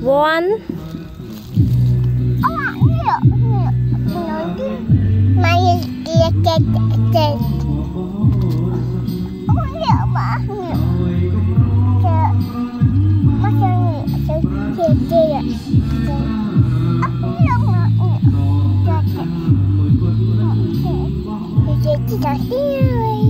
One. Oh, here, here. My is the kia kia